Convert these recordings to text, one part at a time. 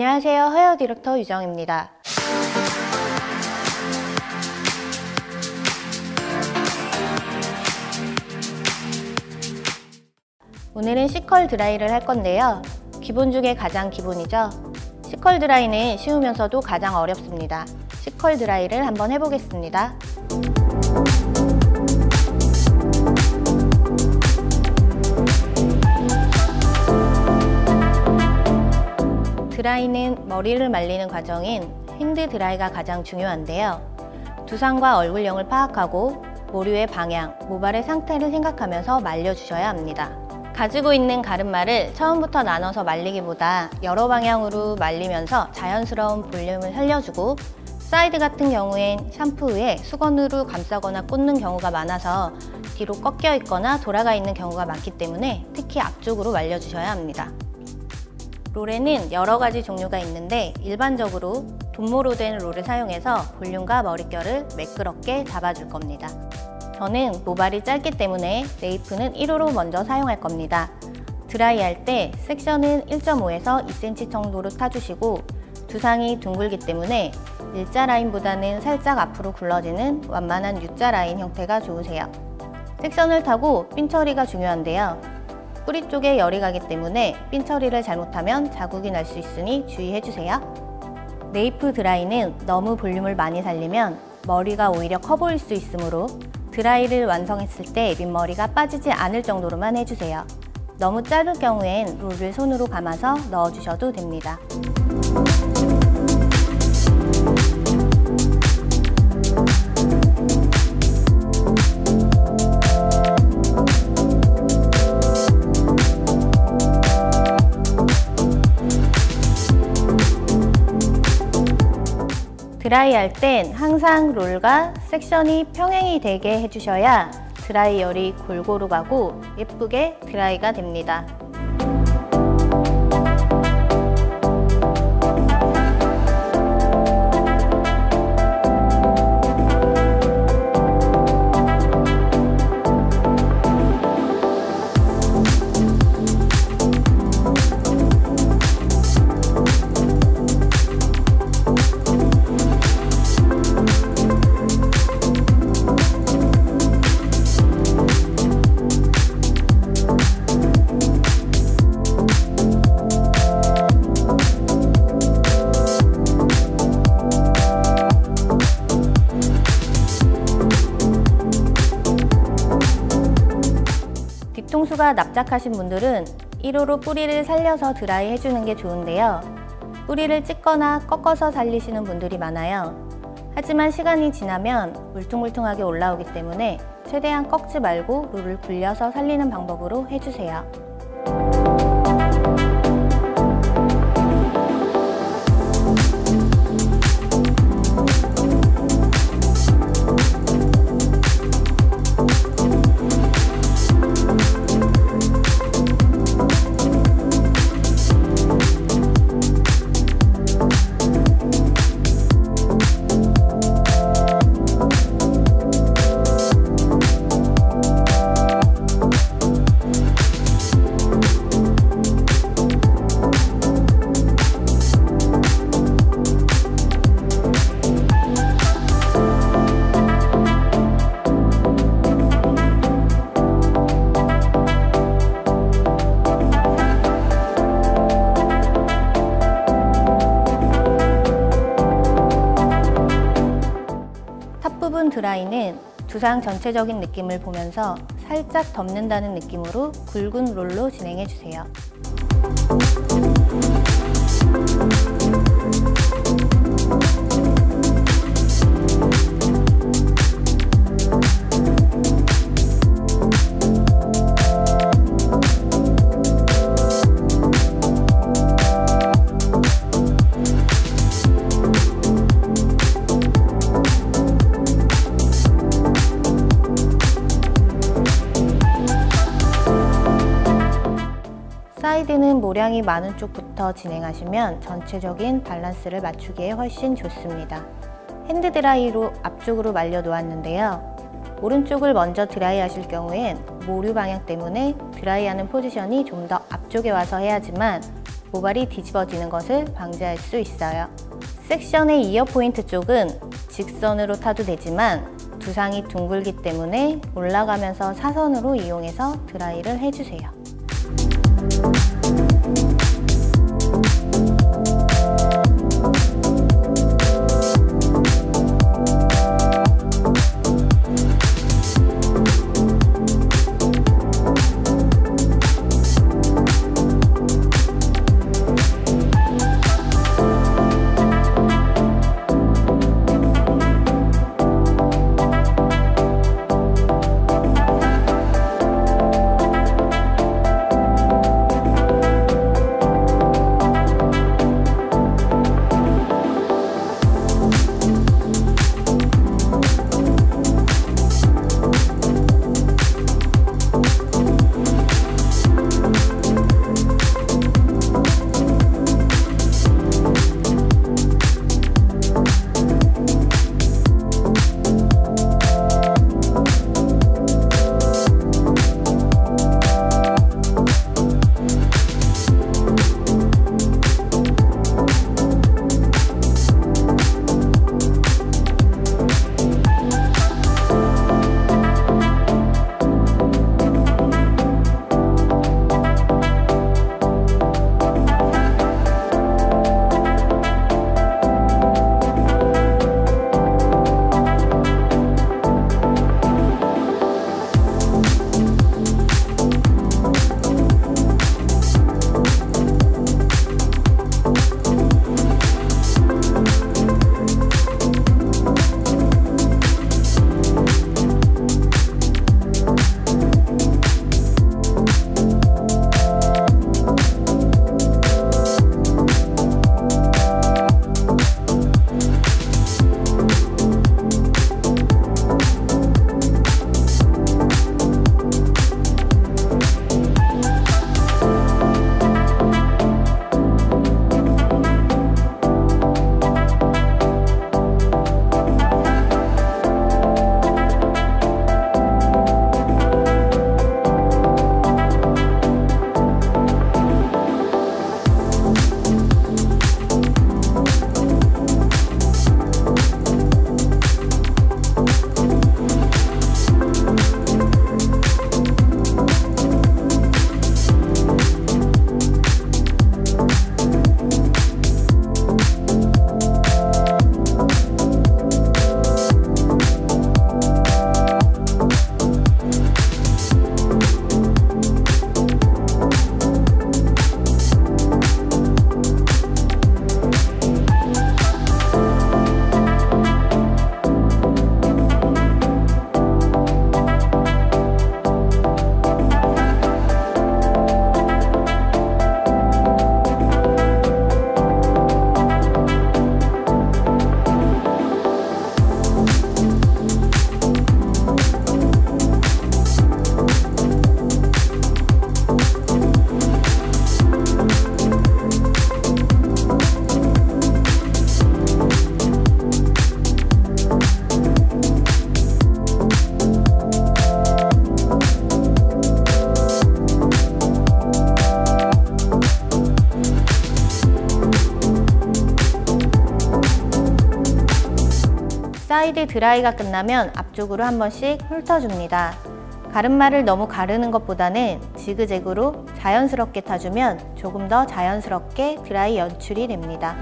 안녕하세요. 헤어 디렉터 유정입니다. 오늘은 C컬 드라이를 할 건데요. 기본 중에 가장 기본이죠. C컬 드라이는 쉬우면서도 가장 어렵습니다. C컬 드라이를 한번 해보겠습니다. 드라이는 머리를 말리는 과정인 핸드 드라이가 가장 중요한데요. 두상과 얼굴형을 파악하고 모류의 방향, 모발의 상태를 생각하면서 말려주셔야 합니다. 가지고 있는 가르마를 처음부터 나눠서 말리기보다 여러 방향으로 말리면서 자연스러운 볼륨을 살려주고 사이드 같은 경우엔 샴푸 후에 수건으로 감싸거나 꽂는 경우가 많아서 뒤로 꺾여 있거나 돌아가 있는 경우가 많기 때문에 특히 앞쪽으로 말려주셔야 합니다. 롤에는 여러 가지 종류가 있는데 일반적으로 돈모로 된 롤을 사용해서 볼륨과 머릿결을 매끄럽게 잡아줄 겁니다. 저는 모발이 짧기 때문에 네이프는 1호로 먼저 사용할 겁니다. 드라이할 때 섹션은 1.5에서 2cm 정도로 타주시고 두상이 둥글기 때문에 일자 라인보다는 살짝 앞으로 굴러지는 완만한 U자 라인 형태가 좋으세요. 섹션을 타고 핀 처리가 중요한데요. 뿌리 쪽에 열이 가기 때문에 핀 처리를 잘못하면 자국이 날 수 있으니 주의해주세요. 네이프 드라이는 너무 볼륨을 많이 살리면 머리가 오히려 커 보일 수 있으므로 드라이를 완성했을 때 밑머리가 빠지지 않을 정도로만 해주세요. 너무 짧을 경우엔 롤을 손으로 감아서 넣어주셔도 됩니다. 드라이할 땐 항상 롤과 섹션이 평행이 되게 해주셔야 드라이열이 골고루 가고 예쁘게 드라이가 됩니다. 뒤통수가 납작하신 분들은 1호로 뿌리를 살려서 드라이 해주는 게 좋은데요. 뿌리를 찢거나 꺾어서 살리시는 분들이 많아요. 하지만 시간이 지나면 울퉁불퉁하게 올라오기 때문에 최대한 꺾지 말고 룰을 굴려서 살리는 방법으로 해주세요. 두상 전체적인 느낌을 보면서 살짝 덮는다는 느낌으로 굵은 롤로 진행해 주세요. 모량이 많은 쪽부터 진행하시면 전체적인 밸런스를 맞추기에 훨씬 좋습니다. 핸드드라이로 앞쪽으로 말려 놓았는데요. 오른쪽을 먼저 드라이 하실 경우엔 모류 방향 때문에 드라이하는 포지션이 좀 더 앞쪽에 와서 해야지만 모발이 뒤집어지는 것을 방지할 수 있어요. 섹션의 ear point 쪽은 직선으로 타도 되지만 두상이 둥글기 때문에 올라가면서 사선으로 이용해서 드라이를 해주세요. 사이드 드라이가 끝나면 앞쪽으로 한 번씩 훑어줍니다. 가르마를 너무 가르는 것보다는 지그재그로 자연스럽게 타주면 조금 더 자연스럽게 드라이 연출이 됩니다.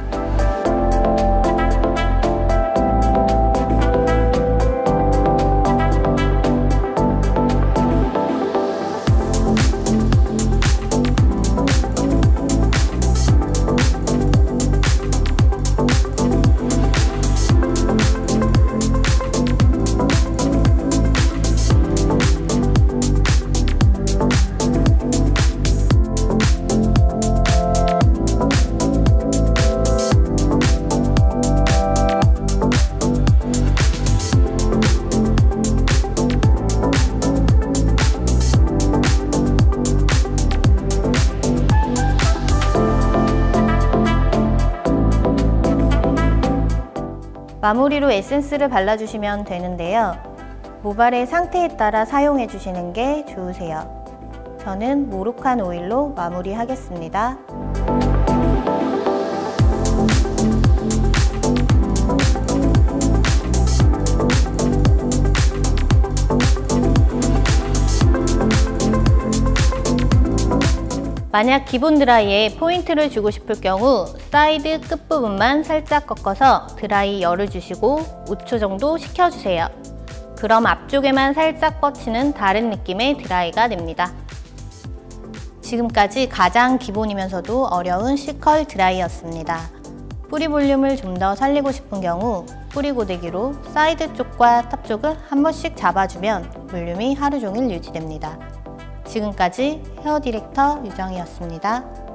마무리로 에센스를 발라주시면 되는데요. 모발의 상태에 따라 사용해 주시는 게 좋으세요. 저는 모로칸 오일로 마무리하겠습니다. 만약 기본 드라이에 포인트를 주고 싶을 경우 사이드 끝부분만 살짝 꺾어서 드라이 열을 주시고 5초 정도 식혀주세요. 그럼 앞쪽에만 살짝 뻗치는 다른 느낌의 드라이가 됩니다. 지금까지 가장 기본이면서도 어려운 C컬 드라이였습니다. 뿌리 볼륨을 좀 더 살리고 싶은 경우 뿌리 고데기로 사이드 쪽과 top 쪽을 한 번씩 잡아주면 볼륨이 하루 종일 유지됩니다. 지금까지 헤어 디렉터 유정이었습니다.